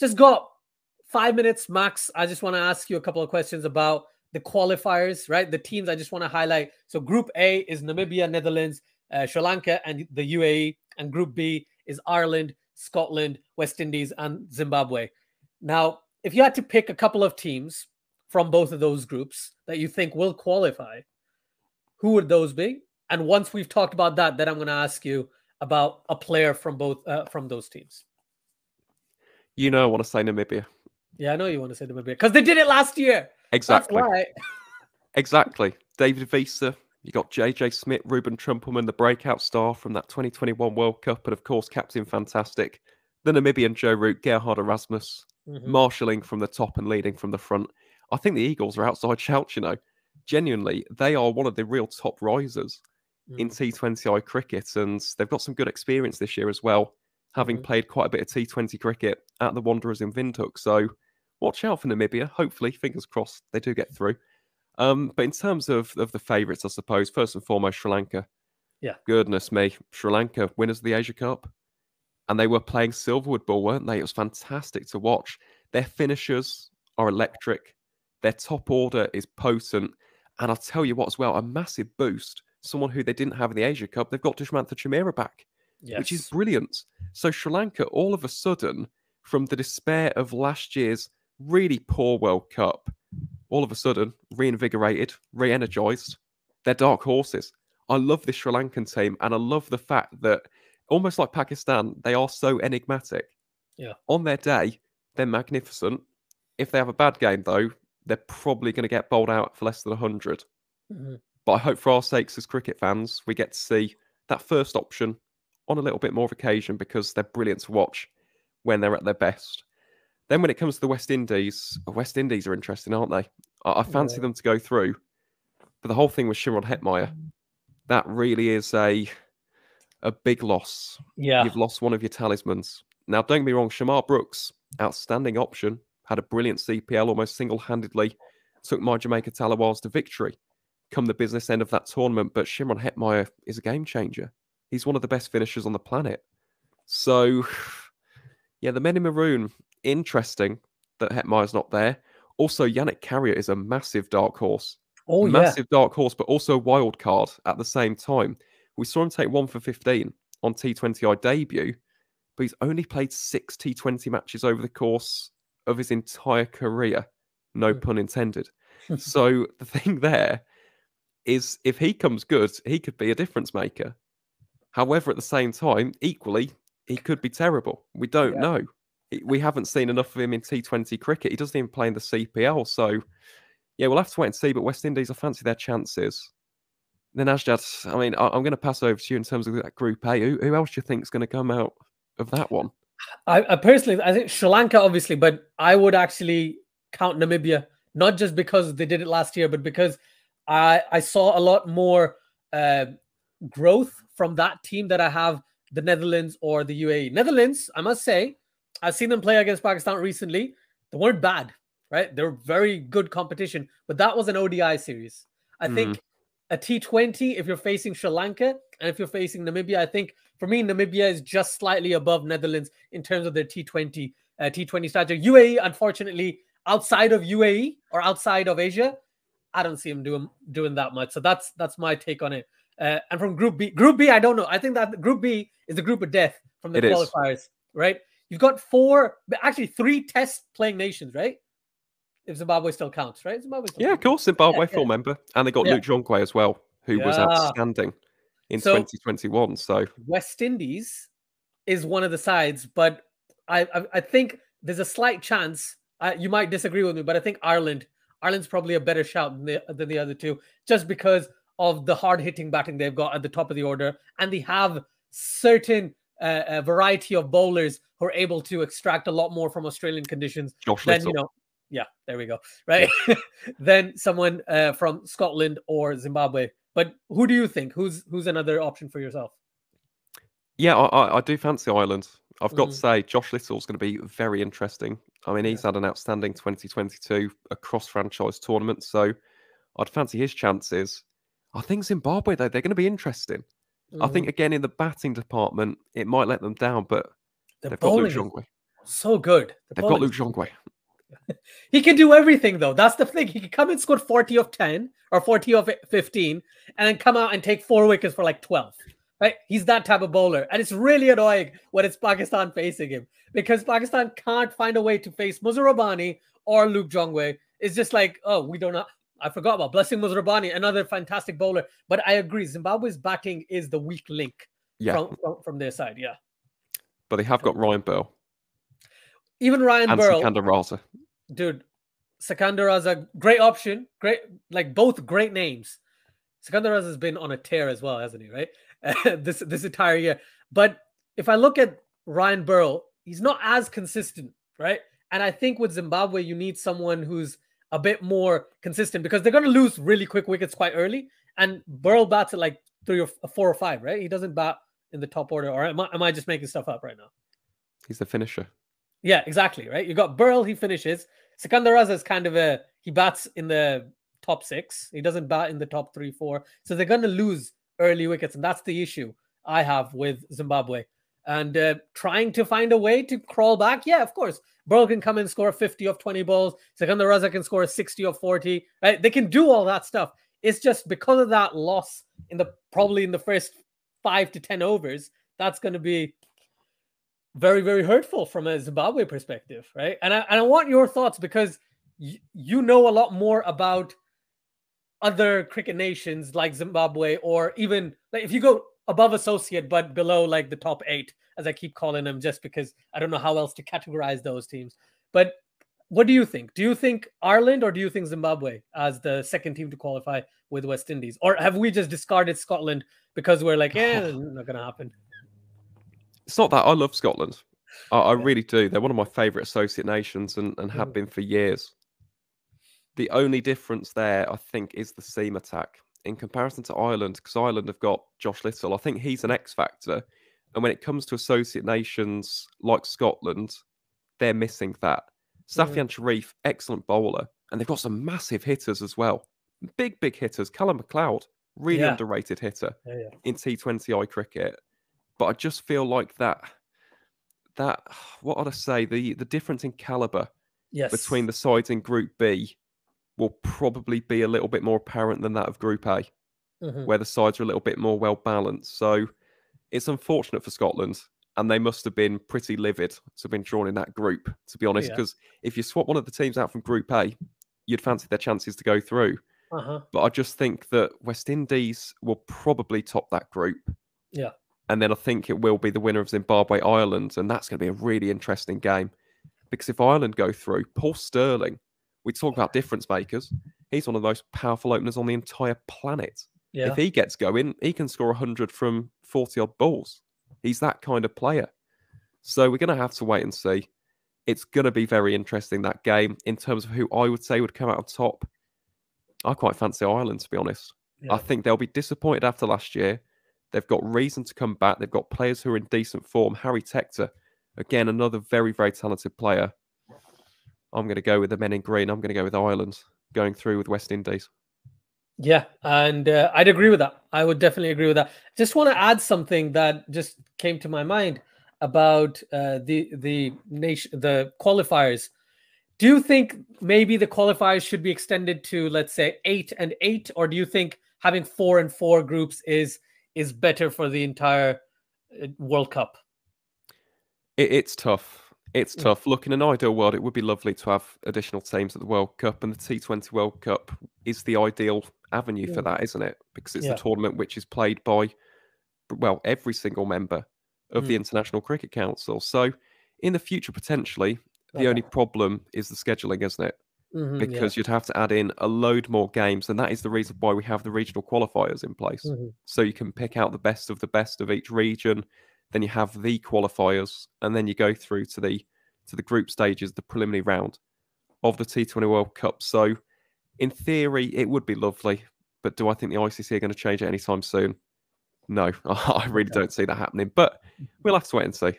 just got five minutes max. I just want to ask you a couple of questions about the qualifiers, right? The teams I just want to highlight. So Group A is Namibia, Netherlands, uh, Sri Lanka, and the UAE, and Group B is Ireland, Scotland, West Indies, and Zimbabwe. Now, if you had to pick a couple of teams from both of those groups that you think will qualify, who would those be? And once we've talked about that, then I'm going to ask you about a player from both uh, from those teams. You know, I want to say Namibia. Yeah, I know you want to say Namibia because they did it last year. Exactly. exactly. David Wiese, you got JJ Smit, Ruben Trumpelmann, the breakout star from that 2021 World Cup, and of course, Captain Fantastic, the Namibian Joe Root, Gerhard Erasmus, mm-hmm. marshalling from the top and leading from the front. I think the Eagles are outside shout, you know. Genuinely, they are one of the real top risers mm. in T20I cricket, and they've got some good experience this year as well, having mm. played quite a bit of T20 cricket at the Wanderers in Windhoek. So watch out for Namibia. Hopefully, fingers crossed, they do get through. Um, but in terms of, of the favourites, I suppose, first and foremost, Sri Lanka. Yeah. Goodness me. Sri Lanka, winners of the Asia Cup. And they were playing Silverwood ball, weren't they? It was fantastic to watch. Their finishers are electric. Their top order is potent. And I'll tell you what, as well, a massive boost. Someone who they didn't have in the Asia Cup, they've got Dushmantha Chameera back, yes. which is brilliant. So Sri Lanka, all of a sudden, from the despair of last year's really poor World Cup, all of a sudden, reinvigorated, re energized. They're dark horses. I love this Sri Lankan team, and I love the fact that almost like Pakistan, they are so enigmatic. Yeah. On their day, they're magnificent. If they have a bad game, though, they're probably going to get bowled out for less than 100. Mm-hmm. But I hope for our sakes as cricket fans, we get to see that first option on a little bit more of occasion because they're brilliant to watch when they're at their best. Then when it comes to the West Indies, oh, West Indies are interesting, aren't they? I, I fancy yeah. them to go through. But the whole thing with Shimron Hetmyer, that really is a a big loss. Yeah. You've lost one of your talismans. Now, don't get me wrong, Shamarh Brooks, outstanding option, had a brilliant CPL, almost single handedly took my Jamaica Tallawahs to victory come the business end of that tournament. But Shimron Hetmyer is a game changer. He's one of the best finishers on the planet. So, yeah, the men in maroon, interesting that Hetmyer's not there. Also, Yannic Cariah is a massive dark horse. Oh, massive yeah. dark horse, but also a wild card at the same time. We saw him take one for 15 on T20I debut, but he's only played six T20 matches over the course of his entire career. No hmm. pun intended. so the thing there is if he comes good, he could be a difference maker. However, at the same time, equally, he could be terrible. We don't yeah. know. We haven't seen enough of him in T20 cricket. He doesn't even play in the CPL. So, yeah, we'll have to wait and see. But West Indies, I fancy their chances. Then Asjad, I mean, I, am going to pass over to you in terms of that Group A. Who, who else do you think is going to come out of that one? I, I, personally, I think Sri Lanka, obviously, but I would actually count Namibia, not just because they did it last year, but because I I saw a lot more uh, growth from that team that I have the Netherlands or the UAE. Netherlands, I must say, I've seen them play against Pakistan recently. They weren't bad, right? They're very good competition, but that was an ODI series. I mm. think a T20, if you're facing Sri Lanka and if you're facing Namibia, I think for me, Namibia is just slightly above Netherlands in terms of their T20 uh, T20 stature. UAE, unfortunately, outside of UAE or outside of Asia, I don't see them doing doing that much. So that's that's my take on it. Uh, and from Group B, Group B, I don't know. I think that Group B is the group of death from the it qualifiers, is. right? You've got four, actually three test playing nations, right? If Zimbabwe still counts, right? Zimbabwe yeah, counts. of course, Zimbabwe yeah, full yeah. member, and they got yeah. Luke Jongwe as well, who was outstanding in so, 2021. So West Indies is one of the sides, but I I, I think there's a slight chance. Uh, you might disagree with me, but I think Ireland Ireland's probably a better shout than the, than the other two, just because of the hard hitting batting they've got at the top of the order, and they have certain uh, a variety of bowlers who are able to extract a lot more from Australian conditions Josh than you know. Yeah, there we go. Right, yeah. then someone uh, from Scotland or Zimbabwe. But who do you think? Who's who's another option for yourself? Yeah, I, I do fancy Ireland. I've got mm. to say, Josh Little's going to be very interesting. I mean, he's yeah. had an outstanding 2022 across franchise tournament, so I'd fancy his chances. I think Zimbabwe, though, they're going to be interesting. Mm. I think, mm. again, in the batting department, it might let them down, but the they've got Luke So good. The They've Polish. got Luke Jongwe. he can do everything though. That's the thing. He can come and score 40 of 10 or 40 of 15 and then come out and take four wickets for like 12. Right? He's that type of bowler. And it's really annoying when it's Pakistan facing him because Pakistan can't find a way to face Muzarabani or Luke Jongwe. It's just like, oh, we don't know. I forgot about Blessing Rabbani, another fantastic bowler. But I agree, Zimbabwe's batting is the weak link yeah. from, from, from their side. Yeah. But they have got Ryan Burl. Even Ryan and Burl. Sikandar Raza. Dude, Sikandar Raza, great option. Great, like both great names. Sikandar Raza has been on a tear as well, hasn't he? Right, this this entire year. But if I look at Ryan Burl, he's not as consistent, right? And I think with Zimbabwe, you need someone who's a bit more consistent because they're going to lose really quick wickets quite early. And Burl bats at like three or four or five, right? He doesn't bat in the top order. Or am I, am I just making stuff up right now? He's the finisher. Yeah, exactly. Right. You got Burl, he finishes. Sikandar Raza is kind of a he bats in the top six. He doesn't bat in the top three, four. So they're going to lose early wickets, and that's the issue I have with Zimbabwe. And uh, trying to find a way to crawl back, yeah, of course. Burl can come and score 50 of 20 balls. Sikandar Raza can score 60 of 40. Right? They can do all that stuff. It's just because of that loss in the probably in the first five to 10 overs, that's going to be very, very hurtful from a Zimbabwe perspective, right? And I, and I want your thoughts because y- you know a lot more about other cricket nations like Zimbabwe, or even like if you go above associate but below like the top eight, as I keep calling them, just because I don't know how else to categorize those teams. But what do you think? Do you think Ireland or do you think Zimbabwe as the second team to qualify with West Indies? Or have we just discarded Scotland because we're like, eh, not going to happen? It's not that I love Scotland. I, I really do. They're one of my favourite associate nations and, and have mm. been for years. The only difference there, I think, is the seam attack in comparison to Ireland, because Ireland have got Josh Little. I think he's an X factor. And when it comes to associate nations like Scotland, they're missing that. Safyaan mm. Sharif, excellent bowler. And they've got some massive hitters as well. Big, big hitters. Calum MacLeod, really yeah. underrated hitter yeah, yeah. in T20I cricket. But I just feel like that that what would I say the the difference in caliber yes. between the sides in Group B will probably be a little bit more apparent than that of Group A, mm-hmm. where the sides are a little bit more well balanced. So it's unfortunate for Scotland, and they must have been pretty livid to have been drawn in that group, to be honest. Because yeah. if you swap one of the teams out from Group A, you'd fancy their chances to go through. Uh-huh. But I just think that West Indies will probably top that group. Yeah. And then I think it will be the winner of Zimbabwe Ireland. And that's going to be a really interesting game. Because if Ireland go through, Paul Stirling, we talk about difference makers. He's one of the most powerful openers on the entire planet. Yeah. If he gets going, he can score 100 from 40 odd balls. He's that kind of player. So we're going to have to wait and see. It's going to be very interesting that game in terms of who I would say would come out on top. I quite fancy Ireland, to be honest. Yeah. I think they'll be disappointed after last year. They've got reason to come back. They've got players who are in decent form. Harry Tector, again, another very, very talented player. I'm going to go with the men in green. I'm going to go with Ireland going through with West Indies. Yeah, and uh, I'd agree with that. I would definitely agree with that. Just want to add something that just came to my mind about uh, the the nation the qualifiers. Do you think maybe the qualifiers should be extended to let's say eight and eight, or do you think having four and four groups is is better for the entire uh, World Cup? It, it's tough. It's mm. tough. Look, in an ideal world, it would be lovely to have additional teams at the World Cup, and the T20 World Cup is the ideal avenue yeah. for that, isn't it? Because it's yeah. the tournament which is played by, well, every single member of mm. the International Cricket Council. So, in the future, potentially, the only problem is the scheduling, isn't it? Mm-hmm, because yeah. you'd have to add in a load more games, and that is the reason why we have the regional qualifiers in place. Mm-hmm. So you can pick out the best of the best of each region. Then you have the qualifiers, and then you go through to the to the group stages, the preliminary round of the T20 World Cup. So, in theory, it would be lovely, but do I think the ICC are going to change it anytime soon? No, I really don't see that happening. But we'll have to wait and see.